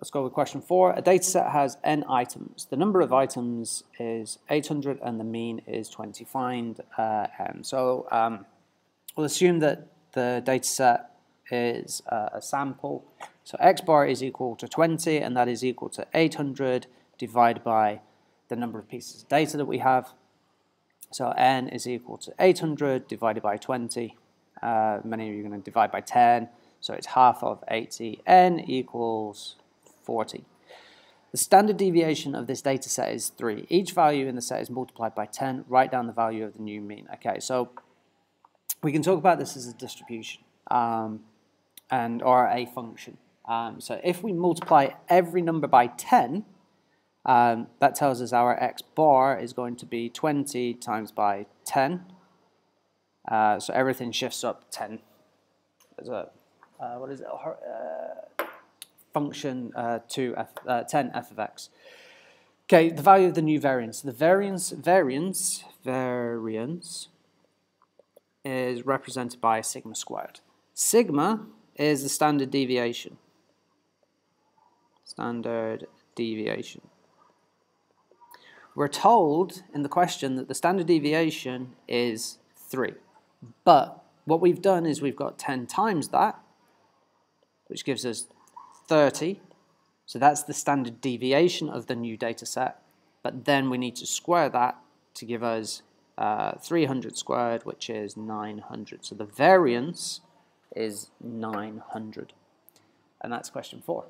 let's go with question four. A data set has n items. The number of items is 800 and the mean is 20. Find uh, n. So um, we'll assume that the data set is uh, a sample. So x bar is equal to 20 and that is equal to 800 divided by the number of pieces of data that we have. So n is equal to 800 divided by 20. Uh, many of you are going to divide by 10. So it's half of 80. n equals 40. The standard deviation of this data set is 3. Each value in the set is multiplied by 10. Write down the value of the new mean. Okay, so we can talk about this as a distribution um, and or a function. Um, so if we multiply every number by 10, um, that tells us our x bar is going to be 20 times by 10. Uh, so everything shifts up 10. There's a, uh, what is it, uh, function uh, to f, uh, 10 f of x. Okay, the value of the new variance. The variance, variance, variance is represented by sigma squared. Sigma is the standard deviation. Standard deviation. We're told in the question that the standard deviation is 3. But what we've done is we've got 10 times that, which gives us 30. So that's the standard deviation of the new data set. But then we need to square that to give us uh, 300 squared, which is 900. So the variance is 900. And that's question four.